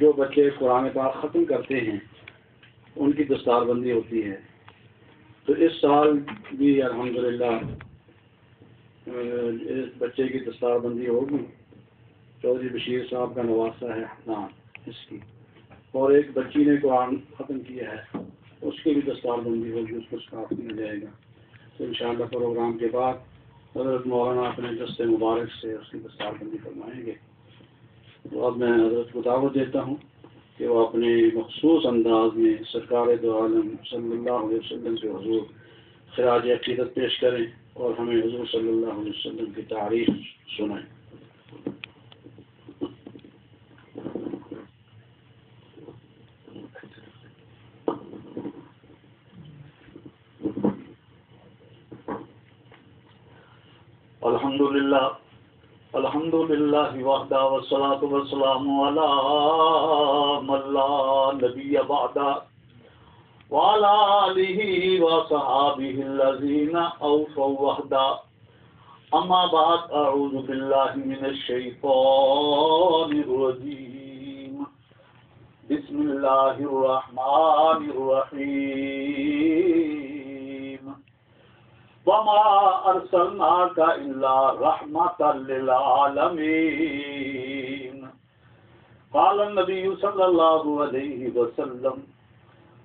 جو بچے قرآن پاک ختم کرتے ہیں، ان کی دستار بندی ہوتی ہے۔ تو اس سال بھی الحمدللہ اس بچے کی دستار بندی ہوگی۔ چودھری بشیر صاحب کا نواسا ہے ہاں اس کی۔ اور ایک بچی نے قرآن ختم کیا ہے، اس کی بھی دستار بندی ہوگی، اس کو اسکاف دیا جائے گا۔ تو انشاءاللہ پروگرام کے بعد حضرت مولانا اپنے دست مبارک سے اس کی دستار بندی فرمائیں گے۔ تو اب میں حضرت کو دعوت دیتا ہوں کہ وہ اپنے مخصوص انداز میں سرکار دو عالم صلی اللہ علیہ وسلم سے حضور خراج عقیدت پیش کریں اور ہمیں حضور صلی اللہ علیہ وسلم کی تعریف سنائیں۔ الحمد للہ الحمد للہ وحدہ والصلاة والسلام علی من لا نبی بعدہ وعلى آله وصحابه الذين أوفوا وحدا أما بعد، أعوذ بالله من الشيطان الرجيم. بسم الله الرحمن الرحيم. وما أرسلناك إلا رحمة للعالمين. قال النبي صلى الله عليه وسلم،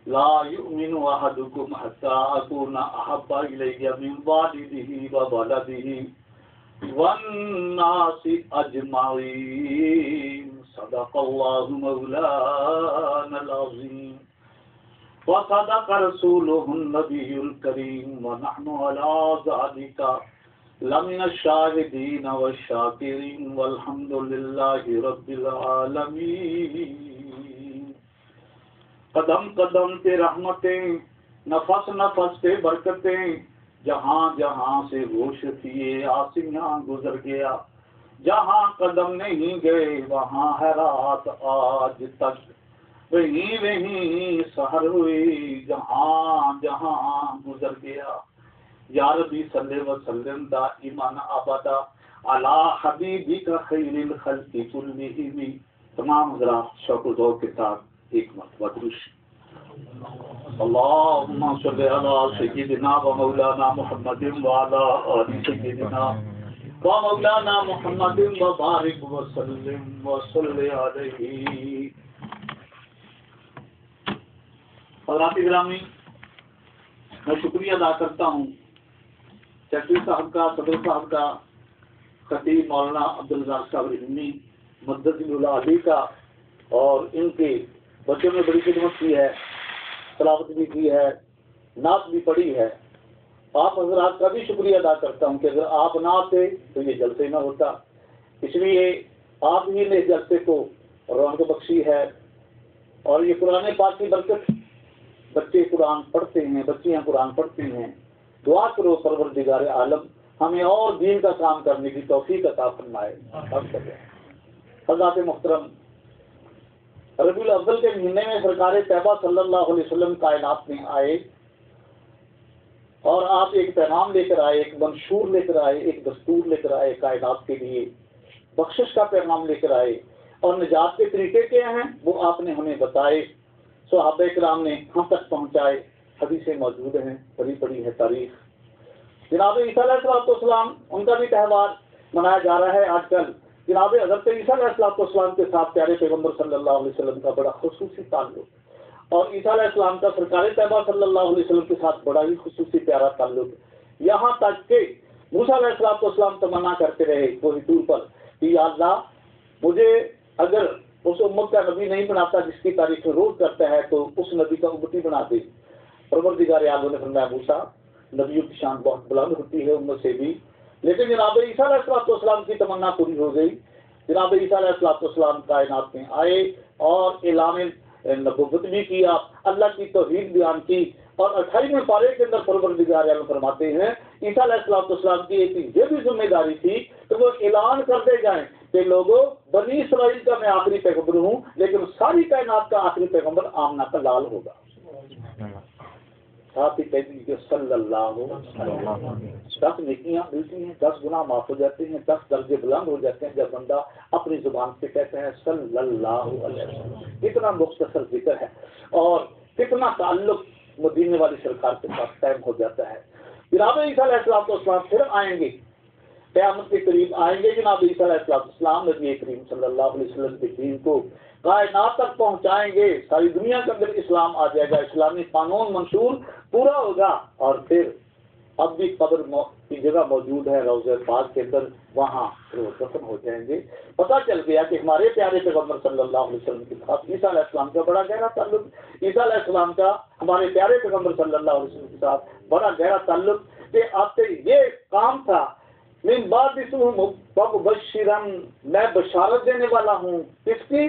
لا يؤمن احدكم حتى اكون احب الي من والده وولده والناس اجمعين صدق الله مولانا العظيم. وصدق رسوله النبي الكريم ونحن على ذلك لمن الشاهدين والشاكرين والحمد لله رب العالمين. قدم قدم پہ رحمتیں، نفس نفس پہ برکتیں، جہاں جہاں سے ہوش تھیے آسیاں گزر گیا، جہاں قدم نہیں گئے، وہاں ہے رات آج تک۔ وہیں وہیں سہر ہوئی، جہاں جہاں گزر گیا۔ یا ربی صلی وسلم دا ایمان آبادا علی حبیبی کا خیر الخلق کلہم۔ تمام حضرات شوق و ذوق کے ساتھ ایک مرتبہ درش اللهم صل على سيدنا ومولانا محمد وعلى آل سيدنا ومولانا محمد و وبارك وسلم وصل عليه گرامی، میں شکریہ ادا کرتا ہوں سیکٹری صاحب کا، صدر صاحب کا، خطیب مولانا عبدالرزاق صاحب رحمی مدد اللہ علی کا، اور ان کے بچوں نے بڑی خدمت کی ہے، تلاوت بھی کی ہے، نعت بھی پڑھی ہے۔ آپ حضرات کا بھی شکریہ ادا کرتا ہوں کہ اگر آپ نہ آتے تو یہ جلسے نہ ہوتا۔ اس لیے آپ ہی نے جلسے کو رونق بخشی ہے اور یہ قرآن پاک کی برکت بچے قرآن پڑھتے ہیں، بچیاں قرآن پڑھتی ہیں۔ دعا کرو پروردگار عالم، ہمیں اور دین کا کام کرنے کی توفیق عطا فرمائے۔ حضرات محترم ربی الاول کے مہینے میں سرکار طیبہ صلی اللہ علیہ وسلم کائنات میں آئے اور آپ ایک پیغام لے کر آئے، ایک منشور لے کر آئے، ایک دستور لے کر آئے کائنات کے لیے۔ بخشش کا پیغام لے کر آئے۔ اور نجات کے طریقے کیا ہیں؟ وہ آپ نے ہمیں بتائے۔ صحابہ کرام نے ہم تک پہنچائے، حدیثیں موجود ہیں بڑی بڑی ہے تاریخ۔ جناب عیسیٰ علیہ السلام ان کا بھی تہوار منایا جا رہا ہے آج کل۔ جناب حضرت عیسیٰ علیہ السلام السلام کے ساتھ پیارے پیغمبر صلی اللہ علیہ وسلم کا بڑا خصوصی تعلق۔ اور عیسیٰ علیہ السلام کا سرکار طیبہ صلی اللہ علیہ وسلم کے ساتھ بڑا ہی خصوصی پیارا تعلق۔ یہاں تک کہ موسیٰ علیہ السلام تمنا کرتے رہے وہی طور پر۔ کہ یا اللہ، مجھے اگر اس امت کا نبی نہیں بناتا جس کی تاریخ روز کرتا ہے تو اس نبی کا امتی بنا دے۔ پروردگار عالم نے فرمایا موسیٰ نبیوں کی شان بہت بلند ہوتی ہے امت سے بھی۔ لیکن جناب عیسیٰ علیہ السلام والسلام کی تمنا پوری ہو گئی۔ جناب عیسیٰ علیہ السلام والسلام کائنات میں آئے اور اعلان نبوت بھی کیا، اللہ کی توحید بیان کی اور اٹھائیویں پارے کے اندر پروردگار عالم فرماتے ہیں، عیسیٰ علیہ السلام والسلام کی ایک یہ بھی ذمہ داری تھی کہ وہ اعلان کر دے جائیں۔ کہ لوگوں، بنی اسرائیل کا میں آخری پیغمبر ہوں، لیکن ساری کائنات کا آخری پیغمبر آمنا کا لال ہوگا۔ ساتھ ہی کہتی کہ صلی اللہ دس نیکیاں ملتی ہیں، دس گناہ معاف ہو جاتے ہیں، دس درجے بلند ہو جاتے ہیں جب بندہ اپنی زبان سے کہتا ہے صلی اللہ علیہ وسلم۔ کتنا مختصر ذکر ہے۔ اور کتنا تعلق مدینے والی سرکار کے ساتھ قائم ہو جاتا ہے۔ جناب عیسیٰ علیہ السلام تو اسلام پھر آئیں گے۔ قیامت کے قریب آئیں گے۔ جناب عیسیٰ علیہ السلام نبی کریم صلی اللہ علیہ وسلم کے دین کو کائنات تک پہنچائیں گے۔ ساری دنیا کے اندر اسلام آ جائے گا۔ اسلامی قانون منشور پورا ہوگا۔ اور پھر اب بھی قبر کی جگہ موجود ہے۔ روز پاک کے اندر وہاں پھر وہ دفن ہو جائیں گے۔ پتہ چل گیا کہ ہمارے پیارے پیغمبر صلی اللہ علیہ وسلم کے ساتھ عیسیٰ علیہ السلام کا بڑا گہرا تعلق۔ عیسیٰ علیہ السلام کا ہمارے پیارے پیغمبر صلی اللہ علیہ وسلم کے ساتھ بڑا گہرا تعلق کہ آپ سے یہ کام تھا من بعد بشیرن میں بشارت دینے والا ہوں۔ کس کی؟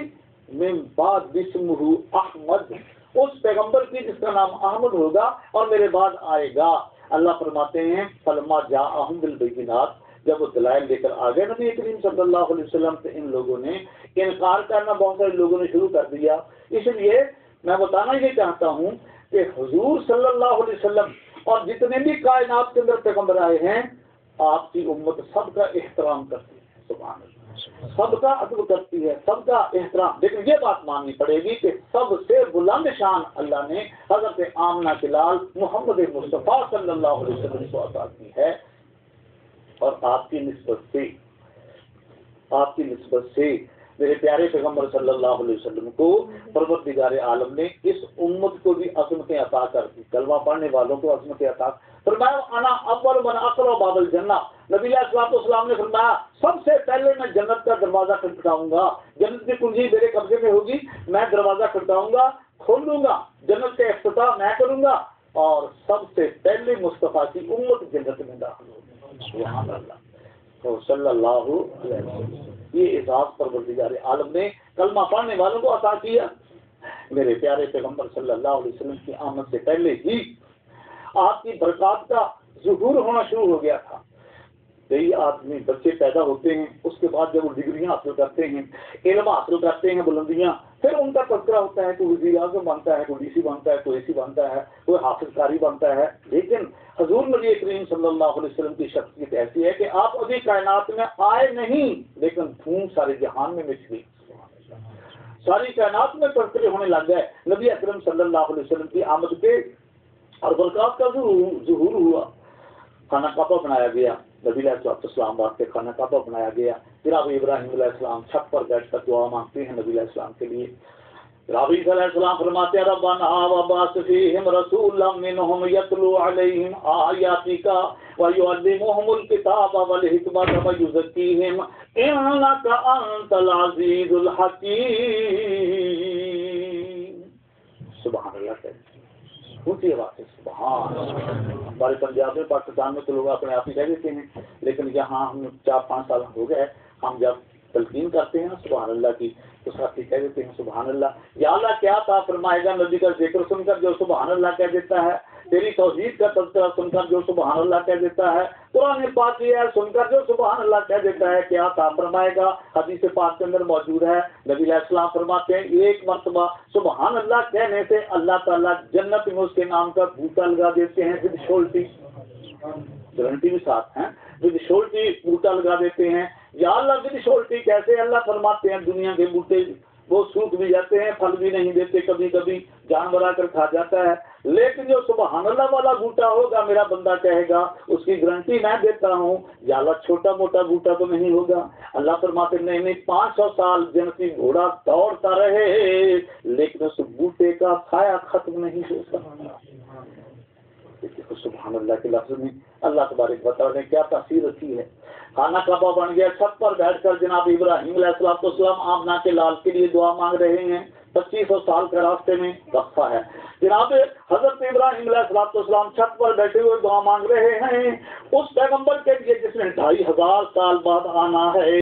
من بعد بسمہ احمد۔ اس پیغمبر کی جس کا نام احمد ہوگا اور میرے بعد آئے گا۔ اللہ فرماتے ہیں، فلما جا احمد البینات جب وہ دلائل لے کر آ گئے نبی کریم صلی اللہ علیہ وسلم سے ان لوگوں نے، انکار کرنا بہت سارے لوگوں نے شروع کر دیا۔ اس لیے میں بتانا یہ چاہتا ہوں کہ حضور صلی اللہ علیہ وسلم اور جتنے بھی کائنات کے اندر پیغمبر آئے ہیں آپ کی امت سب کا احترام کرتی ہے، سبحان اللہ۔ سب کا ادب کرتی ہے سب کا احترام۔ لیکن یہ بات ماننی پڑے گی کہ سب سے بلند شان اللہ نے حضرت آمنہ کے لال محمد مصطفیٰ صلی اللہ علیہ وسلم کو عطا کی ہے۔ اور آپ کی نسبت سے، آپ کی نسبت سے میرے پیارے پیغمبر صلی اللہ علیہ وسلم کو پروردگار عالم نے اس امت کو بھی عظمتیں عطا کر دی۔ کلمہ پڑھنے والوں کو عظمتیں عطا فرمایا، انا اول من اقرا باب الجنہ. نبی علیہ الصلوۃ والسلام نے فرمایا، سب سے پہلے میں جنت کا دروازہ کھٹکھٹاؤں گا۔ جنت کی کنجی میرے قبضے میں ہوگی، میں دروازہ کھٹکھٹاؤں گا، کھول دوں گا، جنت کا افتتاح میں کروں گا اور سب سے پہلے مصطفیٰ کی امت جنت میں داخل ہوگی۔ سبحان اللہ۔ تو صلی اللہ علیہ وسلم۔ یہ اعزاز پروردگار عالم نے کلمہ پڑھنے والوں کو عطا کیا۔ میرے پیارے پیغمبر صلی اللہ علیہ وسلم کی آمد سے پہلے ہی آپ کی برکات کا ظہور ہونا شروع ہو گیا تھا۔ کئی آدمی بچے پیدا ہوتے ہیں، اس کے بعد جب وہ ڈگریاں حاصل کرتے ہیں، علم حاصل کرتے ہیں، بلندیاں، پھر ان کا تذکرہ ہوتا ہے، کوئی وزیر اعظم بنتا ہے، کوئی ڈی سی بنتا ہے، کوئی اے سی بنتا ہے، کوئی حافظ کاری بنتا ہے۔ لیکن حضور نبی کریم صلی اللہ علیہ وسلم کی شخصیت ایسی ہے کہ آپ ابھی کائنات میں آئے نہیں، لیکن دھوم سارے جہان میں مچ گئی۔ ساری کائنات میں تذکرے ہونے لگ گئے۔ نبی اکرم صلی اللہ علیہ وسلم کی آمد کے اور برکات کا ظہور ہوا۔ کھانا کعبہ بنایا گیا۔ نبی علیہ السلام بات کے خانہ کعبہ بنایا گیا۔ پھر اب ابراہیم علیہ السلام چھت پر بیٹھ کر دعا مانگتے ہیں نبی علیہ السلام کے لیے۔ رابی صلی اللہ علیہ السلام فرماتے ہیں، ربنا وبعث فيهم رسولا منهم يتلو عليهم آياتك ويعلمهم الكتاب والحكمة ويزكيهم إنك أنت العزيز الحكيم. سبحان اللہ کہتے اونچی آواز سبحان ہمارے پنجاب میں، پاکستان میں تو لوگ اپنے آپ ہی کہہ دیتے ہیں، لیکن یہاں ہم چار پانچ سال ہو گئے، ہم جب تلقین کرتے ہیں سبحان اللہ کی، تو ساتھی کہہ دیتے ہیں سبحان اللہ۔ یا اللہ کیا تھا، فرمائے گا، نبی کا ذکر سن کر جو سبحان اللہ کہہ دیتا ہے تیری توحید کا تذکرہ سن کر جو سبحان اللہ کہہ دیتا ہے، قرآن پاک یہ ہے، سن کر جو سبحان اللہ کہہ دیتا ہے، کیا تھا فرمائے گا؟ حدیث پاک کے اندر موجود ہے، نبی علیہ السلام فرماتے ہیں، ایک مرتبہ سبحان اللہ کہنے سے اللہ تعالیٰ جنت میں اس کے نام کا بوٹا لگا دیتے ہیں ود شولٹی۔ گارنٹی بھی ساتھ ہیں ود شولٹی بوٹا لگا دیتے ہیں۔ یا اللہ ود شولٹی کیسے؟ اللہ فرماتے ہیں، دنیا کے بوٹے وہ سوکھ بھی جاتے ہیں، پھل بھی نہیں دیتے کبھی کبھی۔ جانور آ کر کھا جاتا ہے۔ لیکن جو سبحان اللہ والا بوٹا ہوگا، میرا بندہ کہے گا، اس کی گارنٹی میں دیتا ہوں، یا چھوٹا موٹا بوٹا تو نہیں ہوگا۔ اللہ فرماتے نہیں نہیں، پانچ سو سال جنتی گھوڑا دوڑتا رہے، لیکن اس بوٹے کا کھایا ختم نہیں ہو سکتا۔ سبحان اللہ کے لفظ میں اللہ تبارک بتا نے کیا تاثیر رکھی ہے۔ کھانا کعبہ بن گیا، چھت پر بیٹھ کر جناب ابراہیم علیہ السلام السلام آمنا کے لال کے لیے دعا مانگ رہے ہیں۔ پچیس سو سال کے راستے میں وقفہ ہے۔ جناب، حضرت ابراہیم علیہ السلام السلام چھت پر بیٹھے ہوئے دعا مانگ رہے ہیں۔ اس پیغمبر کے لیے جس نے ڈھائی ہزار سال بعد آنا ہے۔